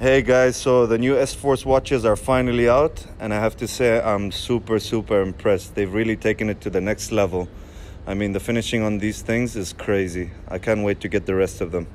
Hey guys, so the new S Force watches are finally out, and I have to say I'm super, super impressed. They've really taken it to the next level. I mean, the finishing on these things is crazy. I can't wait to get the rest of them.